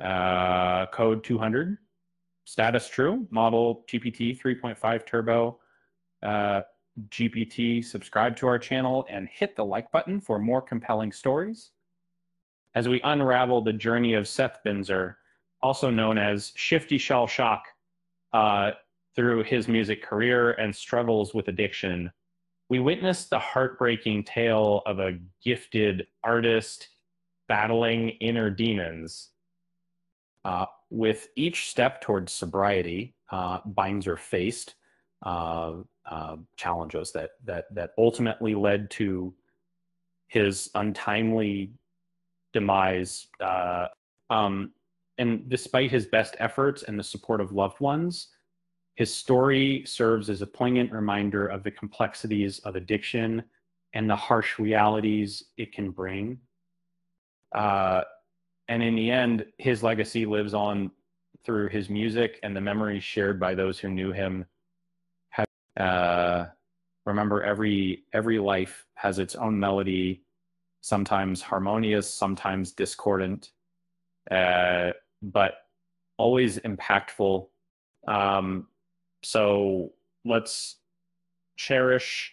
uh, code 200, status true, model GPT 3.5 turbo, uh, GPT, subscribe to our channel and hit the like button for more compelling stories. As we unravel the journey of Seth Binzer, also known as Shifty Shellshock, uh, through his music career and struggles with addiction, we witness the heartbreaking tale of a gifted artist battling inner demons. Uh, with each step towards sobriety, uh, faced uh, uh, challenges that that that ultimately led to his untimely demise. Uh, um, and despite his best efforts and the support of loved ones, his story serves as a poignant reminder of the complexities of addiction and the harsh realities it can bring. Uh, and in the end, his legacy lives on through his music and the memories shared by those who knew him. Uh, remember, every every life has its own melody, sometimes harmonious, sometimes discordant, uh, but always impactful. Um, so let's cherish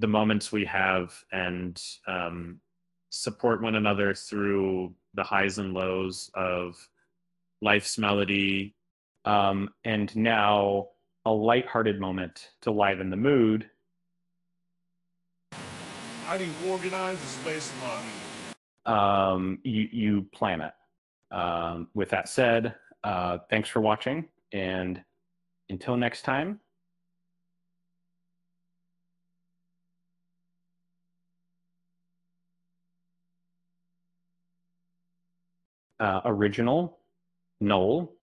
the moments we have and um, support one another through the highs and lows of life's melody. Um, and now a light-hearted moment to liven the mood. How do you organize the space Um, you, you plan it. Um, with that said, uh, thanks for watching and until next time, uh, original, Noel,